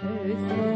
person